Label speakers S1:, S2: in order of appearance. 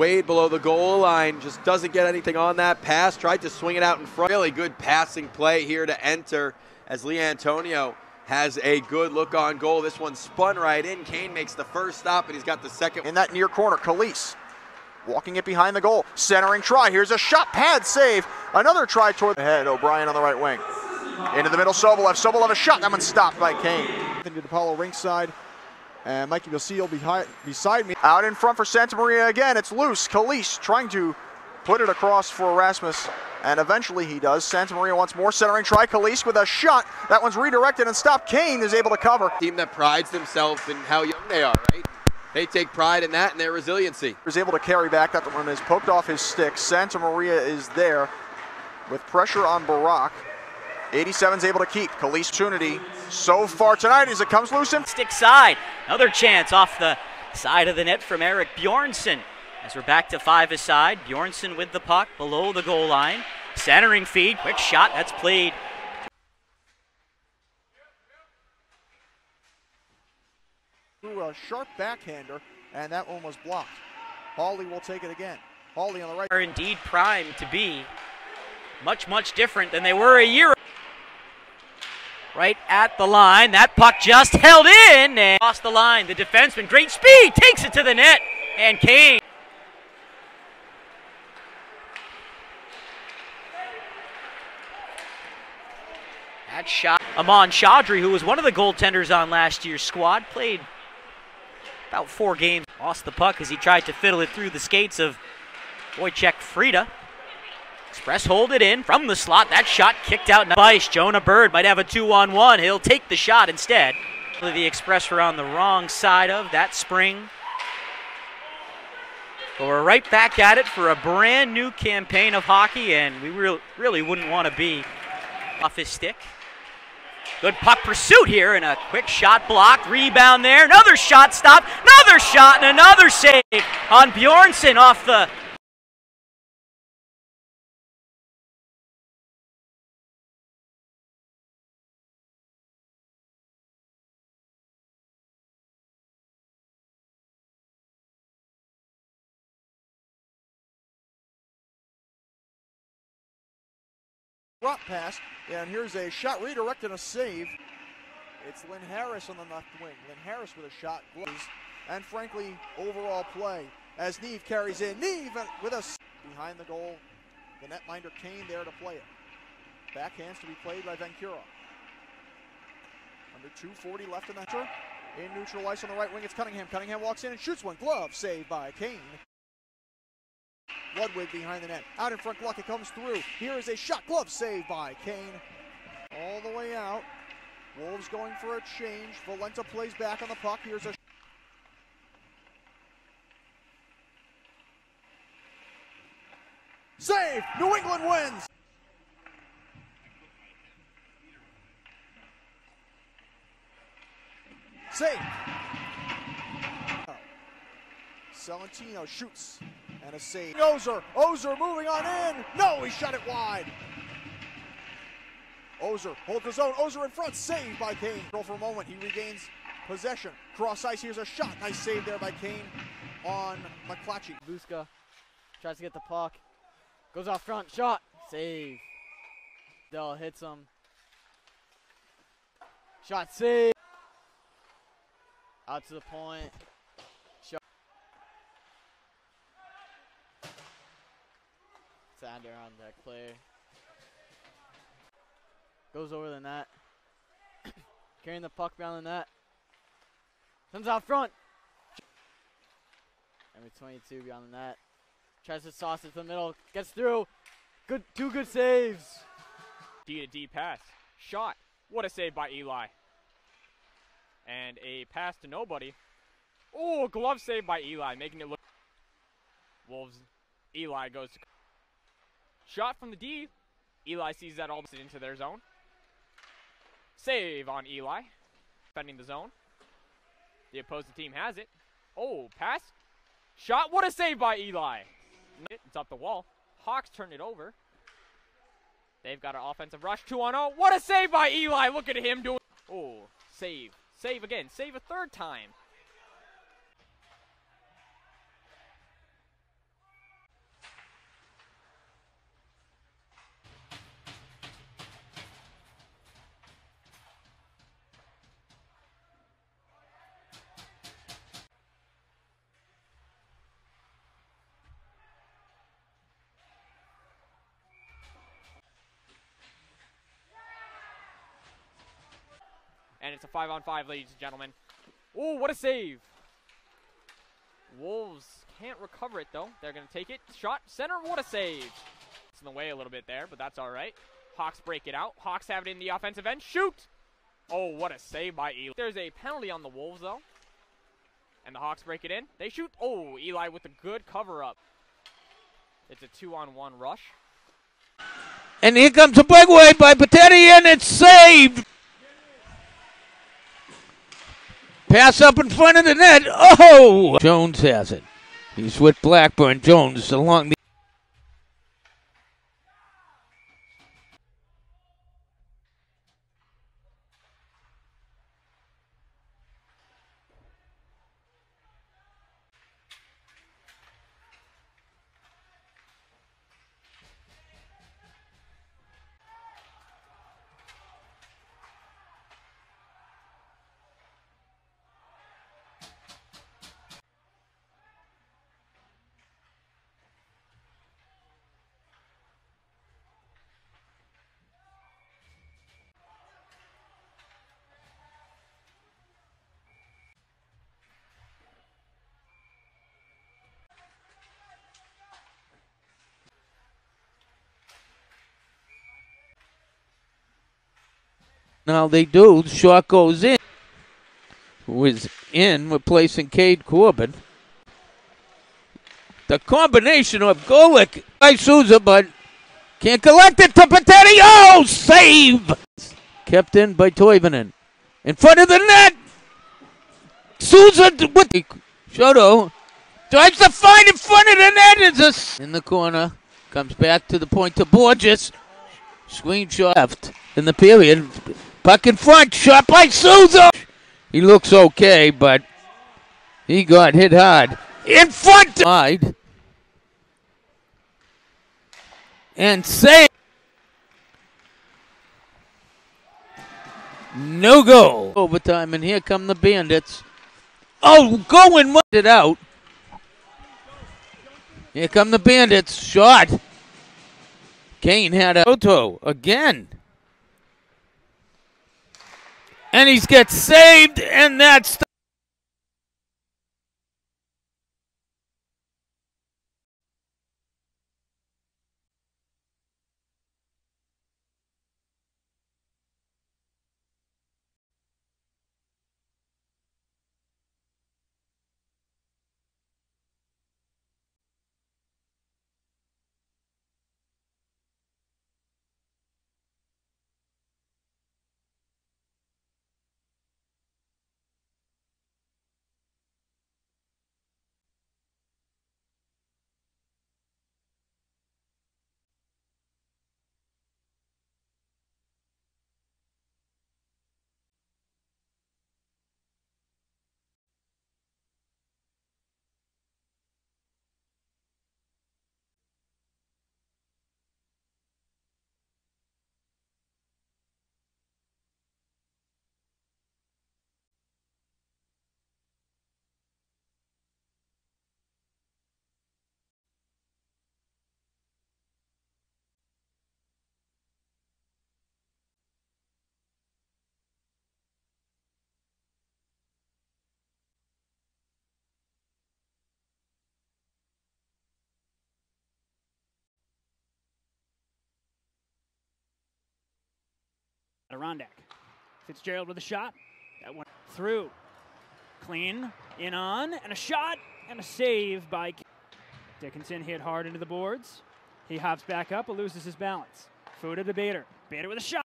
S1: Wade below the goal line just doesn't get anything on that pass. Tried to swing it out in front. Really good passing play here to enter as Lee Antonio has a good look on goal. This one spun right in. Kane makes the first stop, and he's got the second.
S2: In that near corner, Kalise walking it behind the goal. Centering try. Here's a shot pad save. Another try toward the head. O'Brien on the right wing. Into the middle, Sobolev. Sobolev a shot. That one stopped by Kane.
S3: Into DePaulo ringside. And Mikey Basile behind, beside me.
S2: Out in front for Santa Maria again. It's loose. Kalise trying to put it across for Erasmus. And eventually he does. Santa Maria once more centering try. Kalise with a shot. That one's redirected and stopped. Kane is able to cover.
S1: Team that prides themselves in how young they are, right? They take pride in that and their resiliency.
S2: Is able to carry back. That one is poked off his stick. Santa Maria is there with pressure on Barak. 87's able to keep. Kalise opportunity so far tonight as it comes loose and
S4: stick side. Another chance off the side of the net from Eric Bjornson. As we're back to five aside, Bjornson with the puck below the goal line. Centering feed, quick shot, that's played.
S3: Through a sharp backhander, and that one was blocked. Hawley will take it again. Hawley on the right.
S4: Are indeed primed to be much, much different than they were a year ago. Right at the line. That puck just held in and lost the line. The defenseman, great speed, takes it to the net. And Kane. That shot. Amon Chaudhry, who was one of the goaltenders on last year's squad, played about four games. Lost the puck as he tried to fiddle it through the skates of Wojciech Frida. Express hold it in from the slot. That shot kicked out. Vice Jonah Bird might have a two on one. He'll take the shot instead. The Express were on the wrong side of that spring. But we're right back at it for a brand new campaign of hockey, and we re really wouldn't want to be off his stick. Good puck pursuit here, and a quick shot block. Rebound there. Another shot stop. Another shot, and another save on Bjornson off the
S3: drop pass, and here's a shot redirected, a save. It's Lynn Harris on the left wing. Lynn Harris with a shot, and frankly, overall play as Neve carries in. Neve with a behind the goal. The netminder Kane there to play it. Backhands to be played by Vancura. Under 240 left in the turn. In neutral ice on the right wing, it's Cunningham. Cunningham walks in and shoots one. Glove saved by Kane. Ludwig behind the net. Out in front, Gluck, It comes through. Here is a shot glove saved by Kane. All the way out. Wolves going for a change. Valenta plays back on the puck. Here's a Save! New England wins! Save! Celentino shoots and a save. Ozer, Ozer moving on in. No, he shot it wide. Ozer holds his own. Ozer in front, saved by Kane. For a moment, he regains possession. Cross ice, here's a shot. Nice save there by Kane on McClatchy.
S5: Buska tries to get the puck. Goes off front, shot, save. Dell hits him. Shot save. Out to the point. Sander on that play. Goes over the net. Carrying the puck around the net. Comes out front. Number 22 beyond the net. Tries to sauce it to the middle. Gets through. Good, two good saves.
S6: D to D pass. Shot. What a save by Eli. And a pass to nobody. Oh, glove save by Eli, making it look. Wolves. Eli goes to. Shot from the D. Eli sees that all into their zone. Save on Eli. Defending the zone. The opposing team has it. Oh, pass. Shot. What a save by Eli. It's up the wall. Hawks turn it over. They've got an offensive rush. 2 on 0. What a save by Eli. Look at him doing. Oh, save. Save again. Save a third time. And it's a five on five, ladies and gentlemen. Oh, what a save! Wolves can't recover it though. They're gonna take it. Shot center. What a save! It's in the way a little bit there, but that's all right. Hawks break it out. Hawks have it in the offensive end. Shoot! Oh, what a save by Eli. There's a penalty on the Wolves though, and the Hawks break it in. They shoot. Oh, Eli with a good cover up. It's a two-on-one rush.
S7: And here comes a breakaway by Patetti, and it's saved. Pass up in front of the net. Oh! Jones has it. He's with Blackburn. Jones along the. Now they do. Shot goes in. Who is in, replacing Cade Corbin. The combination of Golick by Souza, but can't collect it to Patetti. Oh, save! Kept in by Toivonen. In front of the net. Souza with Shoto tries to find in front of the net. It's a, in the corner. Comes back to the point to Borges. Screenshot left in the period. Puck in front, shot by Souza. He looks okay, but he got hit hard. In front, wide, and save. No go. Overtime, and here come the Bandits. Oh, going it out. Here come the Bandits. Shot. Kane had a photo again. And he's gets saved, and that's
S8: Adirondack. Fitzgerald with a shot. That one through. Clean, in on, and a shot, and a save by Dickinson hit hard into the boards. He hops back up, but loses his balance. Fuda to Bader. Bader with a shot.